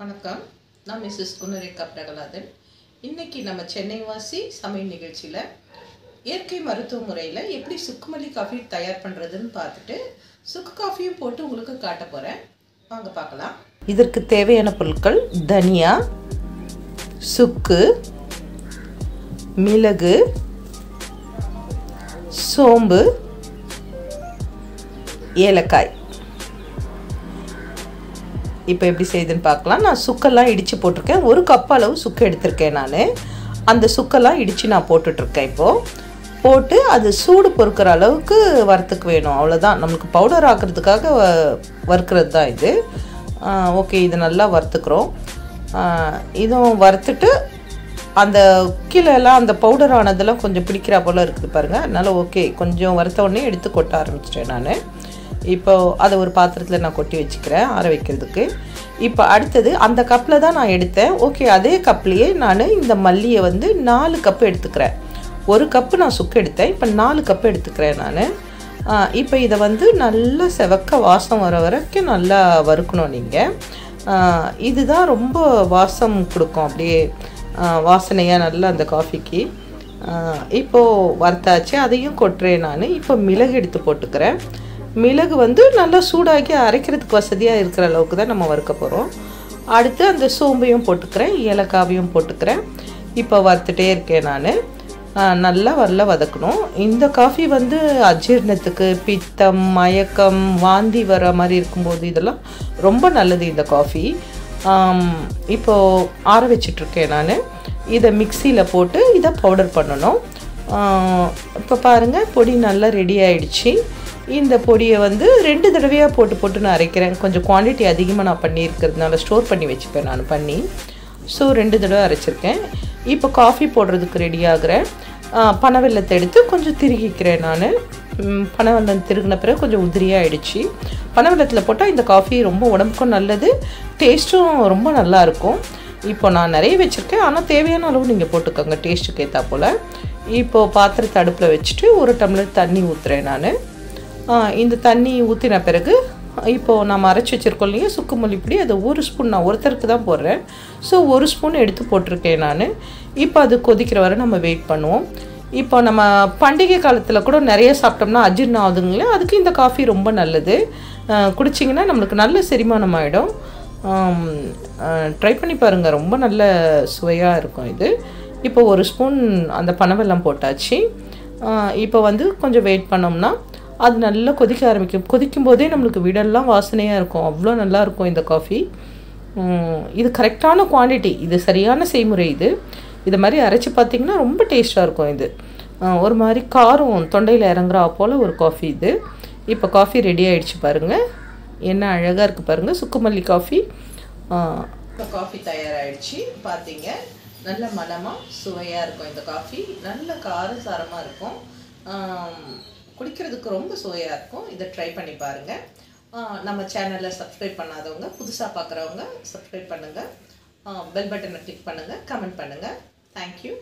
வணக்கம். நான் மிஸ்ஸஸ் குணரேகா பிரகலாதன். இன்னைக்கு நம்ம சென்னை வாசி சமையல் நிகழ்ச்சியில் இயற்கை மருத்துவ முறையில் எப்படி சுக்குமல்லி காஃபி தயார் பண்ணுறதுன்னு பார்த்துட்டு சுக்கு காஃபியும் போட்டு உங்களுக்கு காட்ட போகிறேன் வாங்க பார்க்கலாம். இதற்கு தேவையான பொருட்கள் தனியா சுக்கு மிளகு சோம்பு ஏலக்காய். இப்போ எப்படி செய்யுதுன்னு பார்க்கலாம். நான் சுக்கெல்லாம் இடித்து போட்டிருக்கேன். ஒரு கப் அளவு சுக்கு எடுத்திருக்கேன் நான். அந்த சுக்கெல்லாம் இடித்து நான் போட்டுட்ருக்கேன் இப்போது போட்டு அது சூடு பொறுக்கிற அளவுக்கு வறுத்துக்கு வேணும். அவ்வளோதான் நம்மளுக்கு பவுடர் ஆக்கிறதுக்காக வ- வறுக்கிறது தான் இது ஓகே இது நல்லா வறுத்துக்கிறோம். இதுவும் வறுத்துட்டு அந்த கீழெல்லாம் அந்த பவுடர் ஆனதெல்லாம் கொஞ்சம் பிடிக்கிறா போல் இருக்குது பாருங்கள் அதனால் ஓகே கொஞ்சம் வறுத்த உடனே எடுத்து கொட்ட ஆரம்பிச்சிட்டேன் நான். இப்போ அதை ஒரு பாத்திரத்தில் நான் கொட்டி வச்சுக்கிறேன் ஆற வைக்கிறதுக்கு. இப்போ அடுத்தது அந்த கப்பில் தான் நான் எடுத்தேன். ஓகே அதே கப்லேயே நான் இந்த மல்லியை வந்து நாலு கப்பு எடுத்துக்கிறேன். ஒரு கப்பு நான் சுக்கு எடுத்தேன். இப்போ நாலு கப்பு எடுத்துக்கிறேன் நான். இப்போ இதை வந்து நல்லா செவக்க வாசம் வர வரைக்கும் நல்லா வறுக்கணும் நீங்கள் இதுதான் ரொம்ப வாசம் கொடுக்கும். அப்படியே வாசனையாக நல்லா அந்த காஃபிக்கு. இப்போது வறுத்தாச்சு. அதையும் கொட்டுறேன் நான். இப்போ மிளகு எடுத்து போட்டுக்கிறேன். மிளகு வந்து நல்லா சூடாக்கி அரைக்கிறதுக்கு வசதியாக இருக்கிற அளவுக்கு தான் நம்ம வறுக்க போகிறோம் அடுத்து அந்த சோம்பையும் போட்டுக்கிறேன் ஏலக்காவையும் போட்டுக்கிறேன். இப்போ வறுத்துட்டே இருக்கேன் நான். நல்லா வரல வதக்கணும். இந்த காஃபி வந்து அஜீரணத்துக்கு பித்தம் மயக்கம் வாந்தி வர மாதிரி இருக்கும்போது இதெல்லாம் ரொம்ப நல்லது இந்த காஃபி. இப்போது ஆற வச்சிட்ருக்கேன் நான். இதை மிக்சியில் போட்டு இதை பவுடர் பண்ணணும். இப்போ பாருங்கள் பொடி நல்லா ரெடி ஆயிடுச்சு. இந்த பொடியை வந்து ரெண்டு தடவையாக போட்டு போட்டு நான் அரைக்கிறேன். கொஞ்சம் குவான்டிட்டி அதிகமாக நான் பண்ணியிருக்கிறதுனால ஸ்டோர் பண்ணி வச்சுப்பேன் நான் பண்ணி. ஸோ ரெண்டு தடவை அரைச்சிருக்கேன். இப்போ காஃபி போடுறதுக்கு ரெடி ஆகிறேன். பனவெல்லத்தை எடுத்து கொஞ்சம் திருகிக்கிறேன் நான். பனவெல்லம் திருகின பிறகு கொஞ்சம் உதிரியாகிடுச்சு பனவெல்லத்தில் போட்டால் இந்த காஃபி ரொம்ப உடம்புக்கும் நல்லது. டேஸ்ட்டும் ரொம்ப நல்லாயிருக்கும் இப்போ நான் நிறைய வச்சுருக்கேன். ஆனால் தேவையான அளவு நீங்கள் போட்டுக்கோங்க டேஸ்ட்டுக்கு ஏற்றா போல். இப்போது பாத்திரத்தை அடுப்பில் வச்சுட்டு ஒரு டம்ளர் தண்ணி ஊற்றுறேன் நான். இந்த தண்ணி ஊற்றின பிறகு இப்போது நம்ம அரைச்சி வச்சுருக்கோம் இல்லையா சுக்கு மல்லிப்பொடி அதை ஒரு ஸ்பூன் நான் ஒருத்தருக்கு தான் போடுறேன். ஸோ ஒரு ஸ்பூன் எடுத்து போட்டிருக்கேன் நான். இப்போ அது கொதிக்கிற வரை நம்ம வெயிட் பண்ணுவோம். இப்போ நம்ம பண்டிகை காலத்தில் கூட நிறைய சாப்பிட்டோம்னா அஜீர்ணம் ஆகுதுங்களே அதுக்கு இந்த காஃபி ரொம்ப நல்லது. குடிச்சிங்கன்னா நம்மளுக்கு நல்ல செரிமானம் ஆகிடும் ட்ரை பண்ணி பாருங்கள் ரொம்ப நல்ல சுவையாக இருக்கும் இது. இப்போ ஒரு ஸ்பூன் அந்த பனவெல்லாம் போட்டாச்சு. இப்போ வந்து கொஞ்சம் வெயிட் பண்ணோம்னா அது நல்லா கொதிக்க ஆரம்பிக்கும். கொதிக்கும் போதே நம்மளுக்கு விடெல்லாம் வாசனையாக இருக்கும். அவ்வளோ நல்லாயிருக்கும் இந்த காஃபி இது கரெக்டான குவான்டிட்டி இது சரியான செய்முறை இது. இது மாதிரி அரைச்சி பார்த்திங்கன்னா ரொம்ப டேஸ்ட்டாக இருக்கும் இது. ஒரு மாதிரி காரம் தொண்டையில் இறங்குறா போல் ஒரு காஃபி இது. இப்போ காஃபி ரெடி ஆகிடுச்சு பாருங்கள் என்ன அழகாக இருக்குது பாருங்கள் சுக்குமல்லி காஃபி இப்போ காஃபி தயாராகிடுச்சு பார்த்தீங்க நல்ல மனமாக சுவையாக இருக்கும் இந்த காஃபி நல்ல காரசாரமாக இருக்கும். குடிக்கிறதுக்கு ரொம்ப சுவையாக இருக்கும். இதை ட்ரை பண்ணி பாருங்கள் நம்ம சேனலை சப்ஸ்கிரைப் பண்ணாதவங்க புதுசாக பார்க்குறவங்க சப்ஸ்கிரைப் பண்ணுங்கள் பெல் பட்டனை கிளிக் பண்ணுங்கள் கமெண்ட் பண்ணுங்கள் தேங்க்யூ